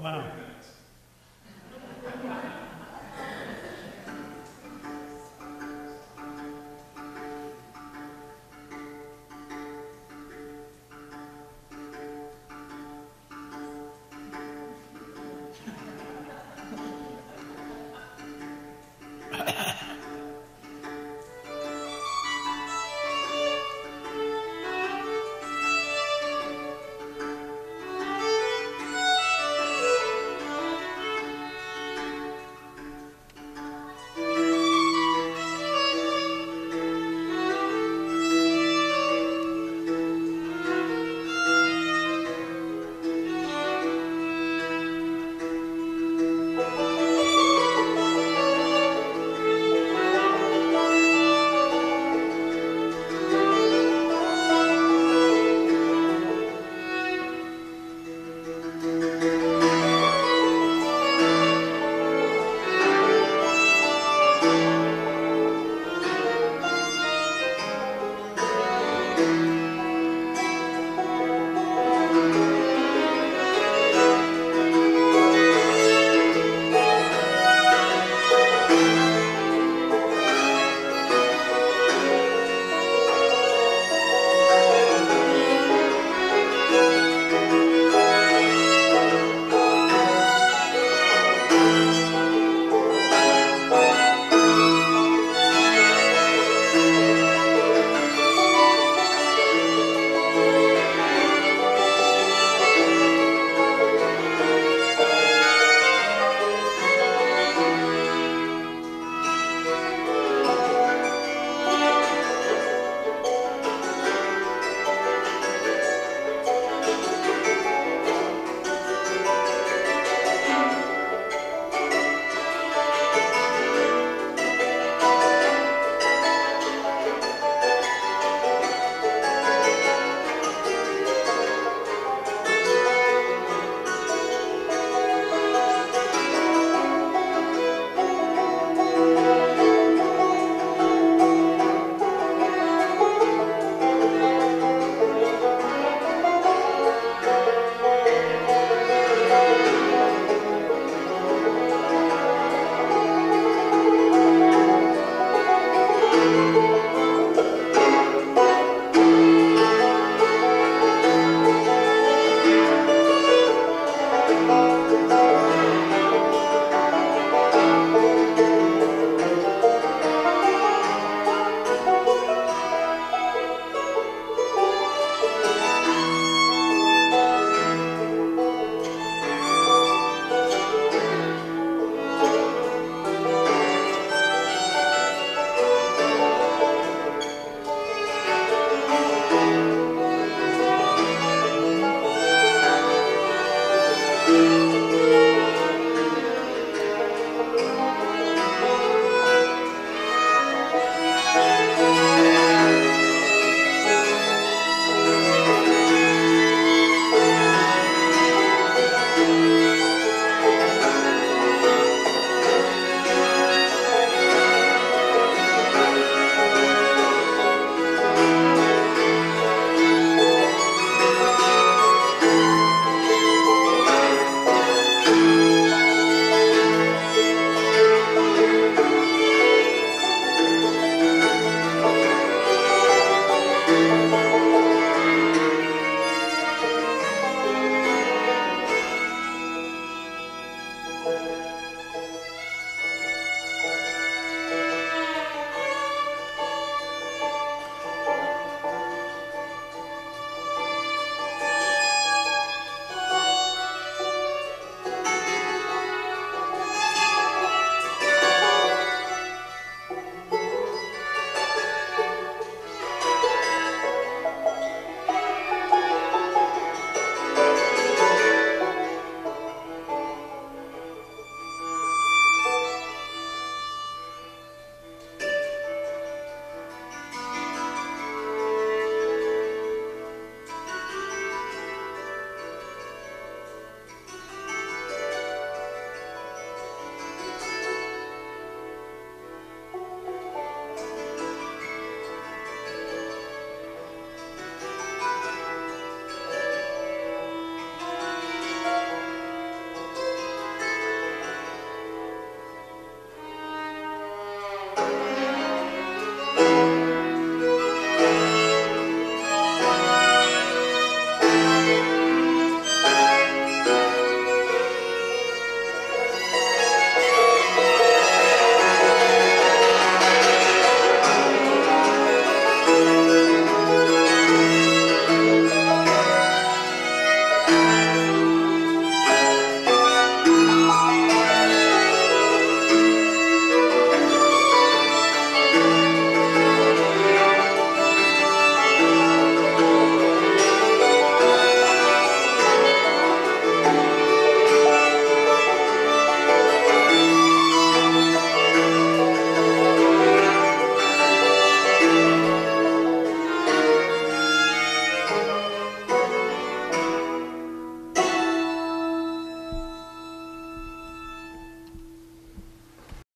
Wow. Three minutes.